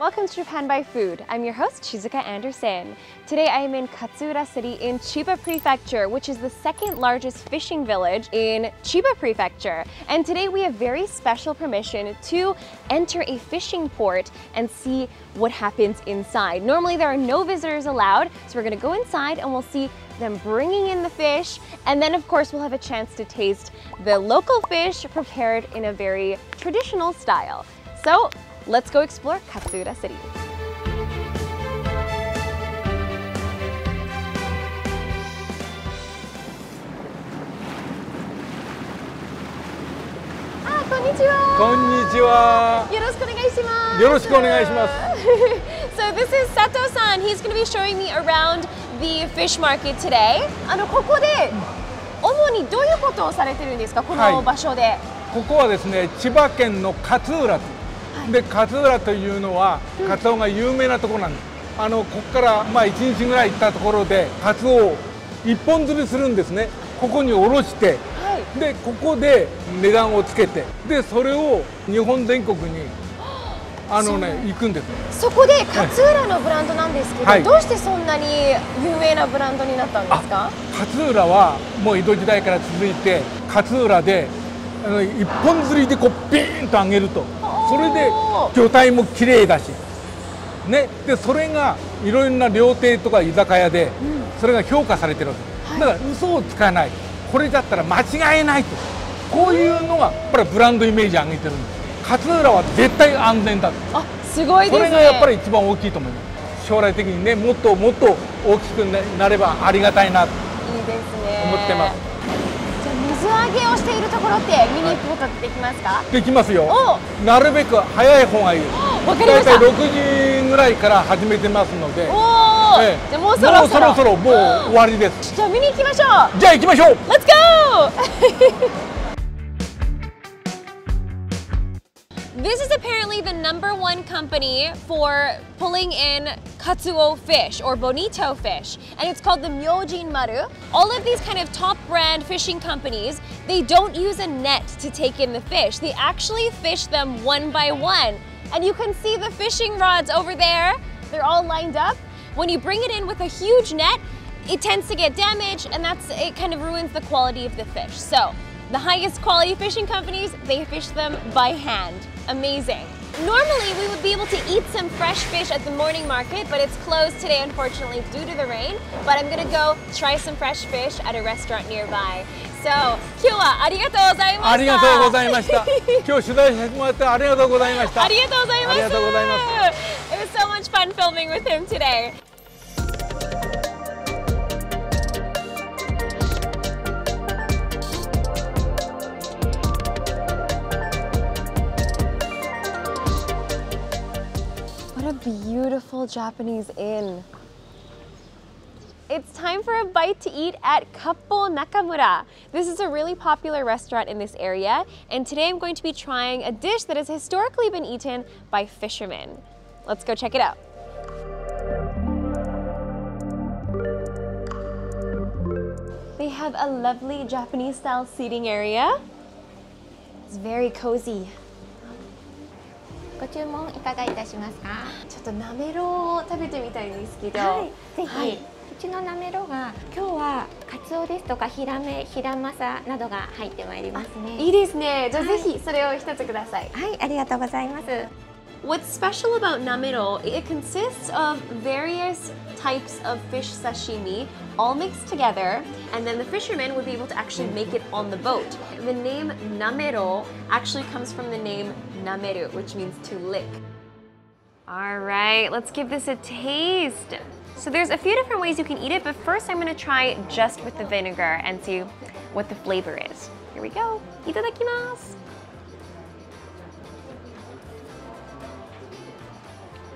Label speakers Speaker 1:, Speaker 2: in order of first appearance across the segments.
Speaker 1: Welcome to Japan by Food. I'm your host, Shizuka Anderson. Today I am in Katsuura City in Chiba Prefecture, which is the second largest fishing village in Chiba Prefecture. And today we have very special permission to enter a fishing port and see what happens inside. Normally there are no visitors allowed, so we're gonna go inside and we'll see them bringing in the fish, and then of course we'll have a chance to taste the local fish prepared in a very traditional style. So let's go explore Katsuura City. Ah, konnichiwa.
Speaker 2: こんにちは。
Speaker 1: よろしくお願いします。
Speaker 2: よろしくお願いします。
Speaker 1: so this is Sato-san. He's going to be showing me around the fish market today. あのここで主にどういうことをされてるんですかこの
Speaker 2: はい
Speaker 1: 場所で。
Speaker 2: ここはですね、千葉県の勝浦で、勝浦というのはカツオが有名なところなんです。あのここからまあ1日ぐらい行ったところでカツオを一本釣りするんですね。ここにおろして、
Speaker 1: はい。
Speaker 2: でここで値段をつけて、でそれを日本全国にあのね行くんです。
Speaker 1: そこで勝浦のブランドなんですけど、
Speaker 2: はい
Speaker 1: どうしてそんなに有名なブランドになったんですか？
Speaker 2: 勝浦はもう江戸時代から続いて勝浦であの一本釣りでこうビーンと上げるとそれで魚体も綺麗だし、ね、でそれがいろいろな料亭とか居酒屋でそれが評価されてるわけ、だから嘘をつかない。これだったら間違えないと。こういうのがやっぱりブランドイメージ上げてるんです。勝浦は絶対安全だと。
Speaker 1: あ、すごいですね。
Speaker 2: それがやっぱり一番大きいと思います。将来的にねもっともっと大きくなればありがたいない
Speaker 1: いですね。
Speaker 2: 思ってます。
Speaker 1: じゃあ水揚げをしているところって見に行くことできますか？
Speaker 2: できますよ。
Speaker 1: お
Speaker 2: なるべく早い方がいい
Speaker 1: わかりました。
Speaker 2: 大体6時ぐらいから始めてますので。
Speaker 1: おお、
Speaker 2: ええ。
Speaker 1: じゃあもうそろそろ。
Speaker 2: もうそろそろもう終わりです。
Speaker 1: じゃあ見に行きましょう。
Speaker 2: じゃあ行きましょう。
Speaker 1: Let's go! This is apparently the number one company for pulling in katsuo fish or bonito fish, and it's called the Myojin Maru. All of these kind of top brand fishing companies, they don't use a net to take in the fish. They actually fish them one by one. And you can see the fishing rods over there. They're all lined up. When you bring it in with a huge net, it tends to get damaged and that's it kind of ruins the quality of the fish. So the highest quality fishing companies, they fish them by hand. Amazing. Normally, we would be able to eat some fresh fish at the morning market, but it's closed today, unfortunately, due to the rain. But I'm gonna go try some fresh fish at a restaurant nearby. So, 今日はありがとうございました。
Speaker 2: ありがとうございました。今日取材してもらってありがとうございました。
Speaker 1: ありがとうございます。
Speaker 2: ありがとうございます。
Speaker 1: It was so much fun filming with him today. Beautiful Japanese inn. It's time for a bite to eat at Kappo Nakamura. This is a really popular restaurant in this area, and today I'm going to be trying a dish that has historically been eaten by fishermen. Let's go check it out. They have a lovely Japanese style seating area. It's very cozy.
Speaker 3: ご注文いかがいたしますか？
Speaker 1: ちょっとなめろうを食べてみたいんですけど、
Speaker 3: はい、ぜひ、
Speaker 1: はいう
Speaker 3: ちのなめろが今日はカツオですとかヒラメ、ヒラマサなどが入ってまいりますね。
Speaker 1: いいですね。じゃあ
Speaker 3: はい
Speaker 1: ぜひそれを一つください。
Speaker 3: はい、ありがとうございます。
Speaker 1: What's special about namero, it consists of various types of fish sashimi all mixed together, and then the fishermen would be able to actually make it on the boat. The name namero actually comes from the name nameru, which means to lick. All right, let's give this a taste. So there's a few different ways you can eat it, but first I'm gonna try just with the vinegar and see what the flavor is. Here we go. Itadakimasu.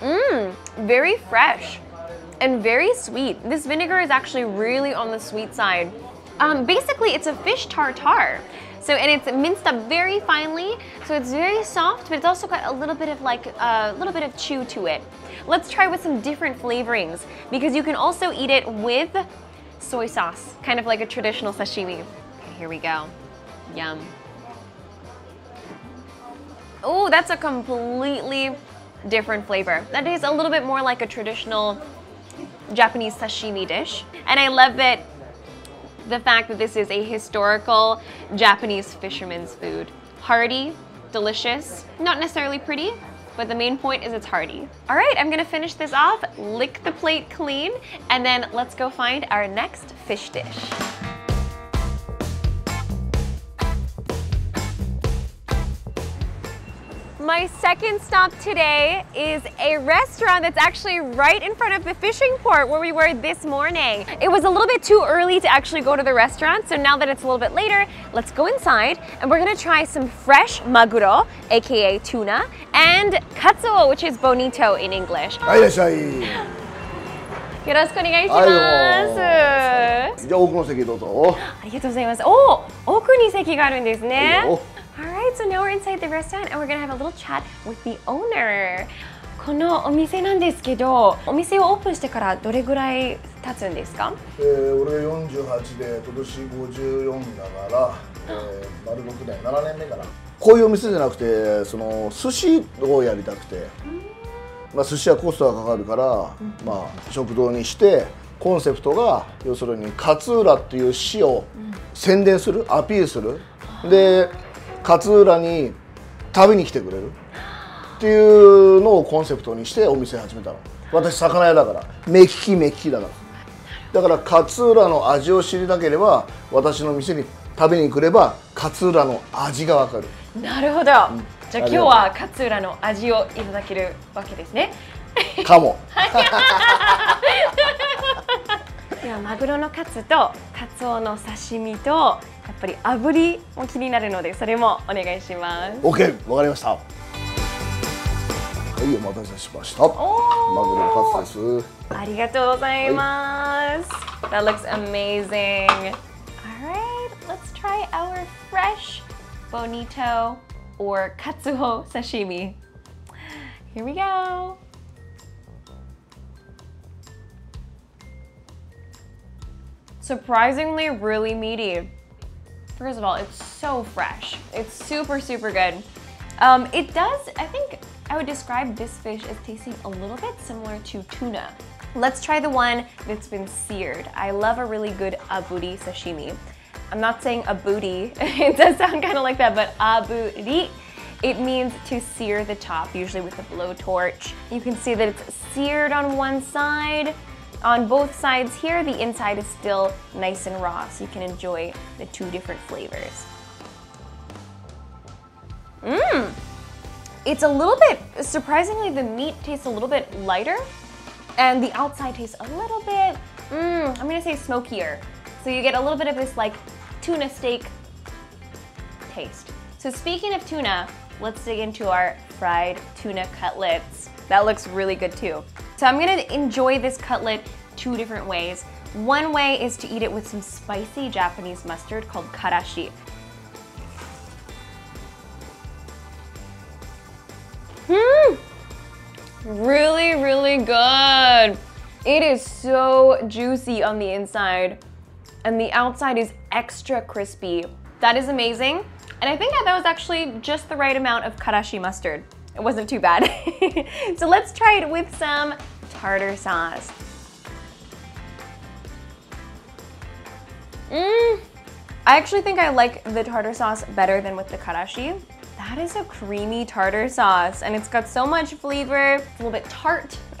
Speaker 1: Mmm, very fresh and very sweet. This vinegar is actually really on the sweet side. Um, basically, it's a fish tartare. So, and it's minced up very finely, so it's very soft, but it's also got a little bit of like a little bit of chew to it. Let's try with some different flavorings because you can also eat it with soy sauce, kind of like a traditional sashimi. Okay, here we go. Yum. Oh, that's a completely different flavor. That is a little bit more like a traditional Japanese sashimi dish. And I love that the fact that this is a historical Japanese fisherman's food. Hearty, delicious, not necessarily pretty, but the main point is it's hearty. All right, I'm gonna finish this off, lick the plate clean, and then let's go find our next fish dish. My second stop today is a restaurant that's actually right in front of the fishing port where we were this morning. It was a little bit too early to actually go to the restaurant, so now that it's a little bit later, let's go inside and we're gonna try some fresh maguro, aka tuna, and katsuo, which is bonito in English.
Speaker 4: はいいらっしゃい
Speaker 1: よろしくお願いします。
Speaker 4: じゃあ奥の席どうぞ
Speaker 1: ありがとうございます。お奥に席があるんですね。
Speaker 4: はいよ
Speaker 1: Alright, so now we're inside the restaurant and we're gonna have a little chat with the owner. このお店なんですけど、お店をオープンしてからどれぐらい経つんですか？
Speaker 4: えー、俺が48で今年54だから、えー、丸6年7年目かな。こういうお店じゃなくてその寿司をやりたくて、まあ、寿司はコストがかかるから、まあ、食堂にしてコンセプトが要するに勝浦っていう市を宣伝するアピールする。で勝浦に食べに来てくれる。っていうのをコンセプトにしてお店始めたの。私魚屋だから。目利き目利きだから。だから勝浦の味を知りたければ私の店に食べに来れば勝浦の味がわかる。
Speaker 1: なるほど。じゃあ今日は勝浦の味をいただけるわけですね。
Speaker 4: かも。
Speaker 1: ではマグロのカツとカツオの刺身とやっぱり炙りも気になるのでそれもお願いします。Looks amazing. Alright let's try our fresh bonito or katsuo sashimi. Here we go. Surprisingly really meaty. First of all, it's so fresh. It's super, super good. Um, it does, I think I would describe this fish as tasting a little bit similar to tuna. Let's try the one that's been seared. I love a really good aburi sashimi. I'm not saying a it does sound kind of like that, but aburi, it means to sear the top, usually with a blowtorch. You can see that it's seared on one side. On both sides here, the inside is still nice and raw, so you can enjoy the two different flavors. Mmm! It's a little bit, surprisingly, the meat tastes a little bit lighter, and the outside tastes a little bit, mm, I'm gonna say smokier. So you get a little bit of this like tuna steak taste. So speaking of tuna, let's dig into our fried tuna cutlets. That looks really good too. So I'm gonna enjoy this cutlet two different ways. One way is to eat it with some spicy Japanese mustard called karashi. Hmm. Really, really good. It is so juicy on the inside and the outside is extra crispy. That is amazing. And I think that was actually just the right amount of karashi mustard. It wasn't too bad. so let's try it with some tartar sauce. Mmm. I actually think I like the tartar sauce better than with the karashi. That is a creamy tartar sauce and it's got so much flavor. It's a little bit tart,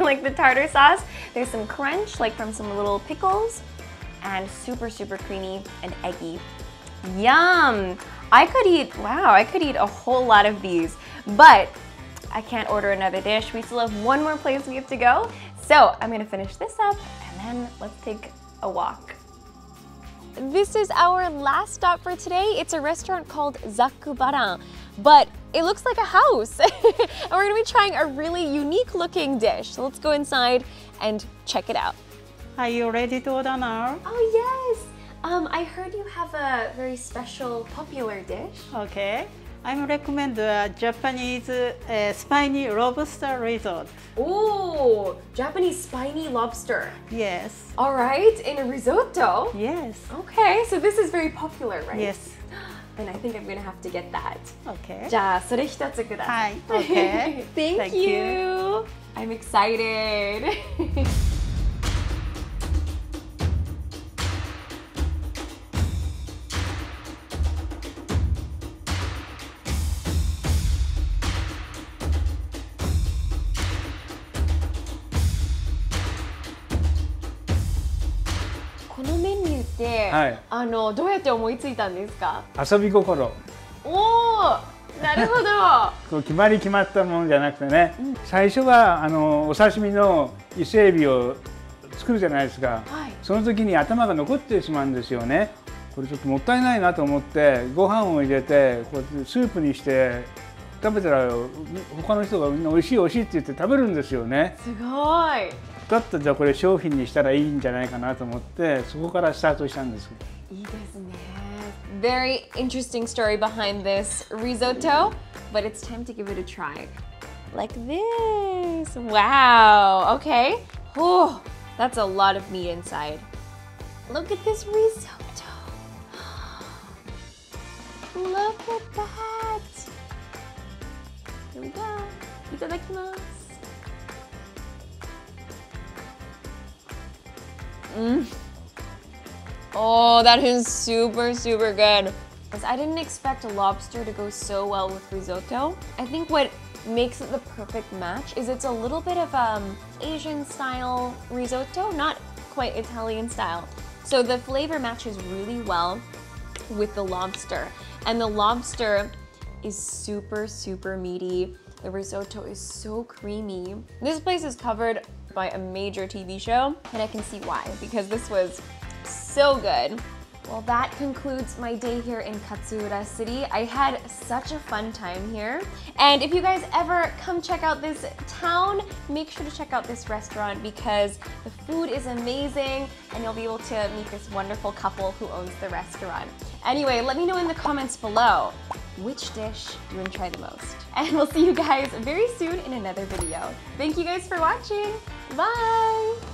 Speaker 1: like the tartar sauce. There's some crunch, like from some little pickles and super, super creamy and eggy. Yum! I could eat, wow, I could eat a whole lot of these, but I can't order another dish. We still have one more place we have to go. So I'm gonna finish this up and then let's take a walk. This is our last stop for today. It's a restaurant called Zakubaran, but it looks like a house. and we're gonna be trying a really unique looking dish. So let's go inside and check it out.
Speaker 5: Are you ready to order now?
Speaker 1: Oh yes! Um, I heard you have a very special popular dish.
Speaker 5: Okay. I'm recommend uh, Japanese uh, spiny lobster risotto.
Speaker 1: Ooh, Japanese spiny lobster.
Speaker 5: Yes.
Speaker 1: All right, in a risotto.
Speaker 5: Yes.
Speaker 1: Okay, so this is very popular, right?
Speaker 5: Yes.
Speaker 1: and I think I'm gonna have to get that.
Speaker 5: Okay.
Speaker 1: じゃあそれ一つください。
Speaker 5: はい Okay.
Speaker 1: Thank,
Speaker 5: Thank
Speaker 1: you.
Speaker 5: you.
Speaker 1: I'm excited.
Speaker 6: はい。
Speaker 1: あのどうやって思いついたんですか？
Speaker 6: 遊び心。
Speaker 1: おおなるほど。
Speaker 6: こう決まり決まったものじゃなくてね、最初はあのお刺身の伊勢海老を作るじゃないですか、
Speaker 1: はい。
Speaker 6: その時に頭が残ってしまうんですよね。これちょっともったいないなと思ってご飯を入れてこうやってスープにして食べたら他の人がみんな美味しい美味しいって言って食べるんですよね。
Speaker 1: すごい
Speaker 6: だったらじゃあこれ商品にしたらいいんじゃないかなと思ってそこからスタートしたんです
Speaker 1: いいですね Very interesting story behind this risotto but it's time to give it a try like this wow okay oh that's a lot of meat inside look at this risotto look at that here we go いただきます Oh, that is super, super good. I didn't expect a lobster to go so well with risotto. I think what makes it the perfect match is it's a little bit of um, Asian style risotto, not quite Italian style. So the flavor matches really well with the lobster. And the lobster is super, super meaty. The risotto is so creamy. This place is covered by a major TV show, and I can see why, because this was so good. Well, that concludes my day here in Katsuura City. I had such a fun time here. And if you guys ever come check out this town, make sure to check out this restaurant because the food is amazing and you'll be able to meet this wonderful couple who owns the restaurant. Anyway, let me know in the comments below which dish you try the most. And we'll see you guys very soon in another video. Thank you guys for watching. Bye!